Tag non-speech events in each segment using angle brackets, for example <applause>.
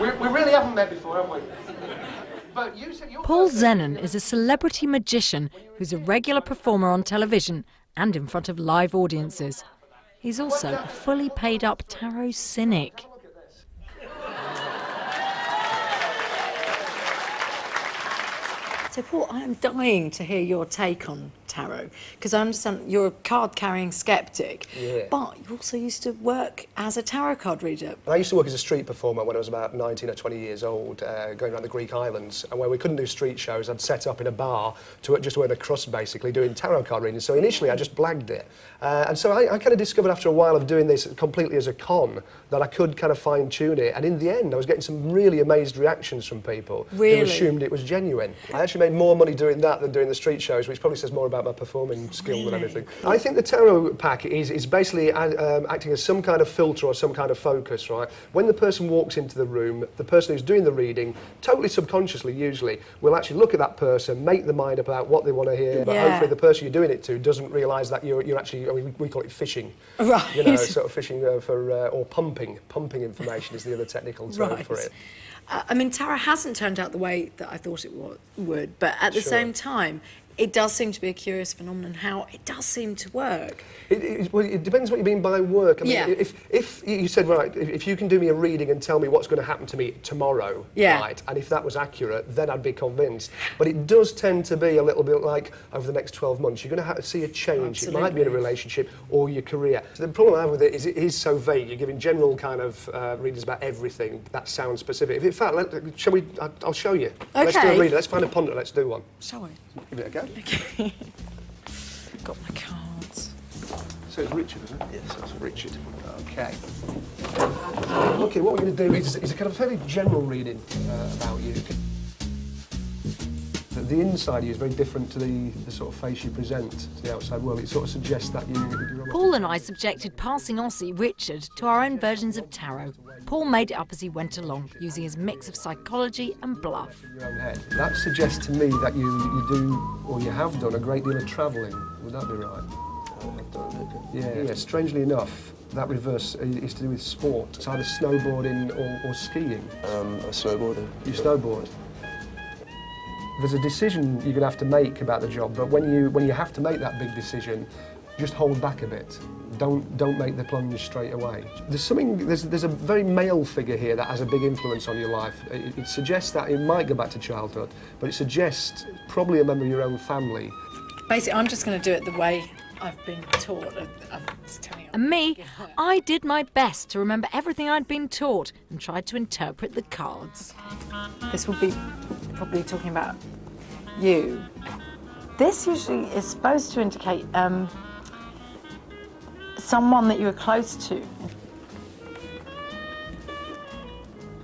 We, we really haven't met before, have we? But you said you're Paul Zenon is a celebrity magician who's a regular performer on television and in front of live audiences. He's also a fully paid up tarot cynic. So, Paul, I am dying to hear your take on tarot because I understand you're a card carrying skeptic, Yeah. but you also used to work as a tarot card reader. I used to work as a street performer when I was about 19 or 20 years old, uh, going around the Greek islands. And where we couldn't do street shows, I'd set up in a bar to just earn a crust, basically, doing tarot card readings. So initially, I just blagged it. Uh, and so I, I kind of discovered after a while of doing this completely as a con that I could kind of fine tune it. And in the end, I was getting some really amazed reactions from people Really? who assumed it was genuine. I actually made more money doing that than doing the street shows, which probably says more about my performing skill than anything. I think the tarot pack is, is basically uh, um, acting as some kind of filter or some kind of focus, right? When the person walks into the room, the person who's doing the reading, totally subconsciously usually, will actually look at that person, make the mind about what they want to hear, but Yeah. hopefully the person you're doing it to doesn't realise that you're, you're actually, I mean, we call it fishing. Right. You know, sort of fishing uh, for, uh, or pumping. Pumping information is the other technical term Right. for it. Uh, I mean, tarot hasn't turned out the way that I thought it would, but at the Sure. same time, it does seem to be a curious phenomenon how it does seem to work. It, it, well, it depends what you mean by work. I mean, Yeah. if, if you said, right, if, you can do me a reading and tell me what's going to happen to me tomorrow, Yeah. right, and if that was accurate, then I'd be convinced. But it does tend to be a little bit like over the next 12 months, you're going to have to see a change. It might be in a relationship or your career. So the problem I have with it is it is so vague. You're giving general kind of uh, readings about everything that sounds specific. If In fact, let, shall we, I'll show you. Okay. Let's do a reading. Let's find a ponder. Let's do one. Shall we? Give it a go. Okay. <laughs> Got my cards. So it's Richard, isn't it? Yes, that's Richard. Okay. Okay, what we're going to do is, is a kind of fairly general reading uh, about you. The, the inside of you is very different to the, the sort of face you present to the outside world. It sort of suggests that you... Paul and I subjected passing Aussie Richard to our own versions of tarot. Paul made it up as he went along, using his mix of psychology and bluff. your own head. That suggests to me that you, you do, or you have done, a great deal of travelling. Would that be right? I've done a bit. Yeah. yeah. Strangely enough, that reverse is to do with sport. It's either snowboarding or, or skiing. Um, I snowboarded. You snowboard. There's a decision you're going to have to make about the job, but when you when you have to make that big decision, just hold back a bit. Don't don't make the plunge straight away. There's something there's there's a very male figure here that has a big influence on your life. It, it suggests that it might go back to childhood, but it suggests probably a member of your own family. Basically, I'm just going to do it the way I've been taught. I- I'm just telling you. And me, I did my best to remember everything I'd been taught and tried to interpret the cards. This will be probably talking about you. This usually is supposed to indicate um, someone that you are close to.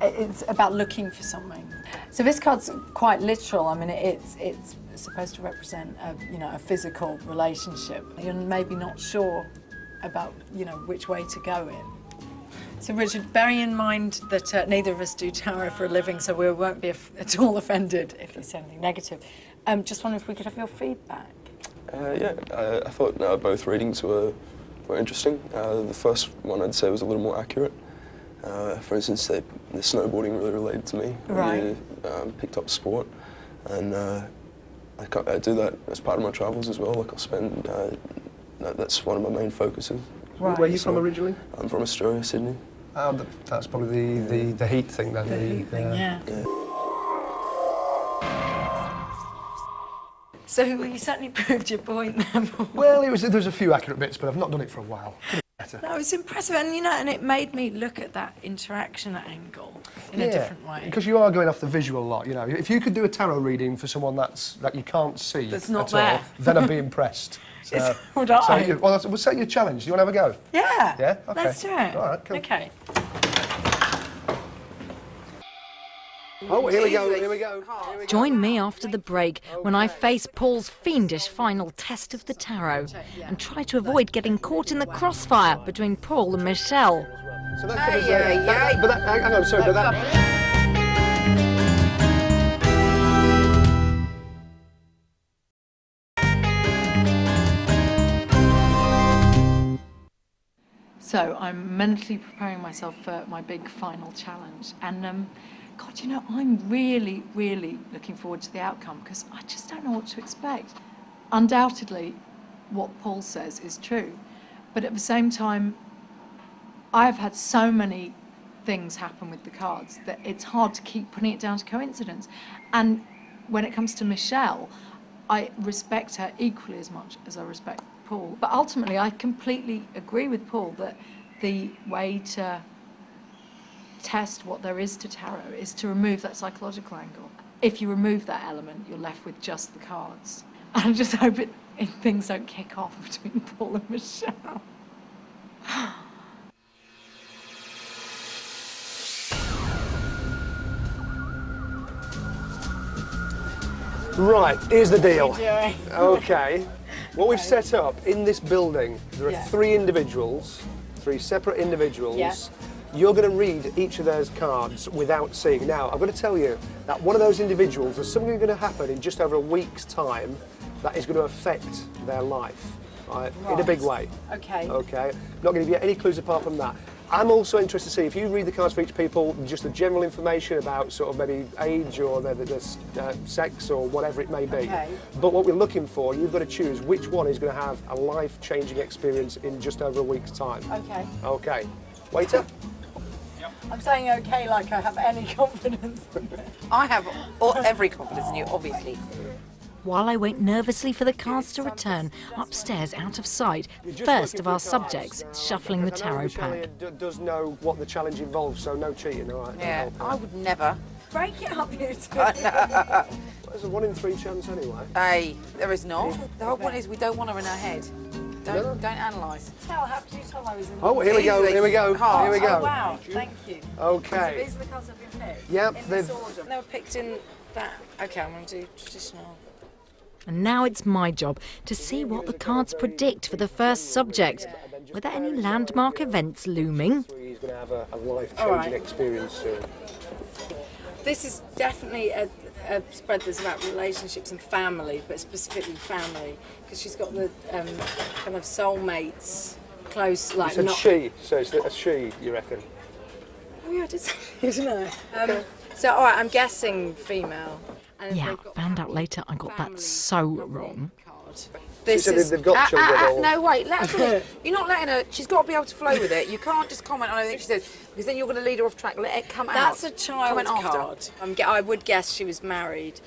It's about looking for something. So this card's quite literal. I mean, it's it's supposed to represent a you know a physical relationship. You're maybe not sure about you know which way to go in. So Richard, bearing in mind that uh, neither of us do tarot for a living, so we won't be at all offended if you say anything negative. Um, just wondering if we could have your feedback. Uh, yeah, I, I thought uh, both readings were, were interesting. Uh, the first one I'd say was a little more accurate. Uh, for instance, the, the snowboarding really related to me. Right. really, um, picked up sport, and uh, I, I do that as part of my travels as well. Like I'll spend, uh, that, that's one of my main focuses. Right. Where are you from originally? I'm from Australia, Sydney. Th- that's probably the, the, the heat thing then. The heat thing, uh, yeah. Yeah. So you certainly <laughs> proved your point there. Well, it was, there was a few accurate bits, but I've not done it for a while. No, was impressive, and you know, and it made me look at that interaction angle in a different way. Because you are going off the visual lot, you know. If you could do a tarot reading for someone that's that you can't see That's not at all, there. then I'd be impressed. <laughs> So, <laughs> would so I? you- well, we'll set you a challenge. Do you want to have a go? yeah. Yeah? Okay. Let's do it. All right, cool. Okay. Oh, here we go. Here we go. Here we go. Join me after the break when I face Paul's fiendish final test of the tarot and try to avoid getting caught in the crossfire between Paul and Michelle. So that covers, uh, that- that- but that, hang hang on, sorry, but that. So I'm mentally preparing myself for my big final challenge. And um, God, you know, I'm really, really looking forward to the outcome because I just don't know what to expect. Undoubtedly, what Paul says is true. But at the same time, I've had so many things happen with the cards that it's hard to keep putting it down to coincidence. And when it comes to Michelle, I respect her equally as much as I respect Paul. But ultimately, I completely agree with Paul that the way to test what there is to tarot is to remove that psychological angle. If you remove that element, you're left with just the cards. <laughs> I just hope it, it, things don't kick off <laughs> between Paul and Michelle. Right, here's the deal. Okay. What we've set up in this building, there are Yeah. three individuals, three separate individuals. Yeah. You're going to read each of those cards without seeing. Now, I'm going to tell you that one of those individuals, there's something going to happen in just over a week's time that is going to affect their life, right? In a big way. Okay. Okay. Not going to give you any clues apart from that. I'm also interested to see if you read the cards for each people, just the general information about sort of maybe age or their, their, their uh, sex or whatever it may be. Okay. But what we're looking for, you've got to choose which one is going to have a life-changing experience in just over a week's time. Okay. Okay. Waiter. I'm saying okay like I have any <laughs> confidence in it. I have all, every confidence in you, obviously. While I wait nervously for the cards to return, upstairs out of sight, first of our subjects is shuffling the tarot pack. does know what the challenge involves, so no cheating, all right? Yeah, No. I would never. Break it up, you two. <laughs> There's a one in three chance anyway. Hey, there is not. The whole point is we don't want her in our head. Don't No. don't analyse. Tell, how could you tell I was in Oh, here we go, here we go, Cards. here we go. Oh, wow, thank you. Okay. These are the cards that have been picked? Yep, In they've- this order? They were picked in that. Okay, I'm going to do traditional. And now it's my job to see what the cards predict for the first subject. Were there any landmark events looming? He's going to have a, a life-changing All right. experience soon. This is definitely a, a spread that's about relationships and family, but specifically family, because she's got the um, kind of soulmates, close, like You said not. she, so it's a she, you reckon? Oh yeah, I did say, <laughs> didn't I? Um, so all right, I'm guessing female. And Yeah, they've found out later I got that so wrong. This is they've got children. ah, ah, or- no, wait. Let her. <laughs> You're not letting her. She's got to be able to flow with it. You can't just comment on anything she says because then you're going to lead her off track. Let it come that's out. That's a child card. I'm, I would guess she was married,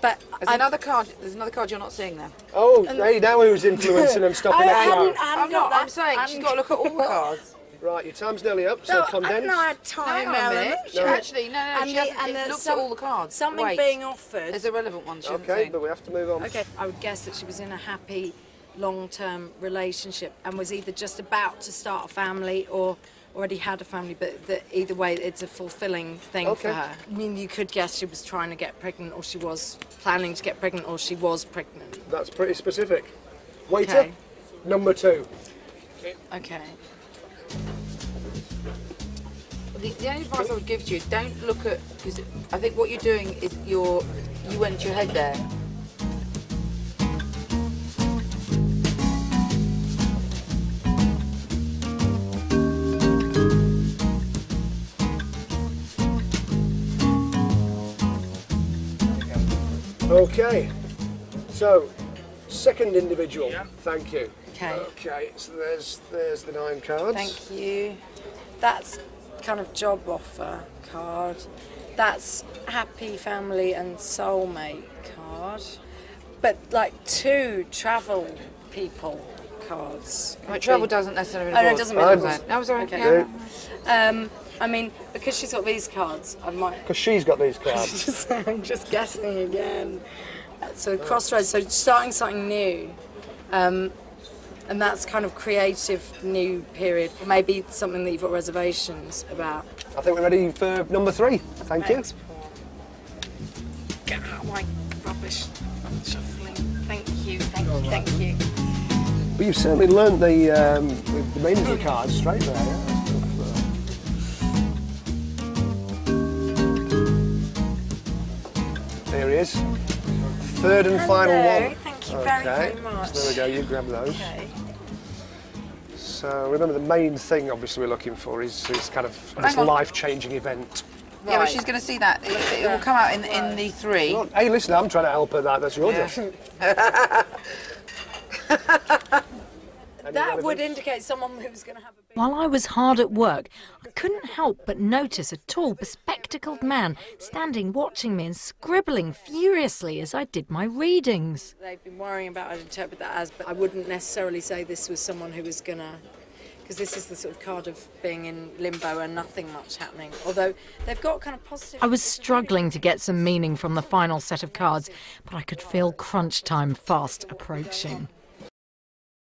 but There's another card. There's another card you're not seeing there. Oh, hey, now who's influencing and <laughs> stopping I that hadn't- flow? I hadn't I'm got not. that- I'm saying I she's hadn't got to look at all the <laughs> cards. Right, your time's nearly up, so No, I condense. haven't had No, time hang on a element. minute. She- Actually, no, no, And she the- hasn't and looked there's at all the cards. Something Wait. being offered. There's a relevant one. She hasn't Okay, but we have to move on. Okay, I would guess that she was in a happy, long-term relationship and was either just about to start a family or already had a family. But that either way, it's a fulfilling thing for Okay. her. I mean, you could guess she was trying to get pregnant, or she was planning to get pregnant, or she was pregnant. That's pretty specific. Waiter, Okay. number two. Okay. The, the only advice I would give to you, don't look at because I think what you're doing is you're you went your head there. Okay, so second individual. Thank you. Okay. Okay, so there's there's the nine cards. Thank you. That's kind of job offer card. That's happy family and soulmate card. But like two travel people cards. Right, travel doesn't necessarily. Oh, no, it doesn't mean it No, doesn't. No, sorry. Okay. yeah. Um, I mean, because she's got these cards, I might Because she's got these <laughs> cards. just, I'm just guessing again. So crossroads, so starting something new. Um, and that's kind of creative new period. Maybe something that you've got reservations about. I think we're ready for number three. Thank you. Paul. Get out of my rubbish shuffling. Thank you, thank you, thank you. But you've certainly learnt the, um, the, the meaning of the cards straight there. Yeah? That's There he is. Third and final one. Thank you very, Okay. very much. So there we go, you grab those. Okay. Uh, so remember, the main thing, obviously, we're looking for is, is kind of this life-changing event. Yeah, but she's going to see that. It, it will come out in, in the three. Well, Hey, listen, I'm trying to help her. That that's your Yeah. job. <laughs> Any That relevant- would indicate someone who's going to have a big... While I was hard at work, I couldn't help but notice a tall, bespectacled man standing watching me and scribbling furiously as I did my readings. They've been worrying about how to interpret that as, but I wouldn't necessarily say this was someone who was going to. Because this is the sort of card of being in limbo and nothing much happening. Although they've got kind of positive. I was struggling to get some meaning from the final set of cards, but I could feel crunch time fast approaching.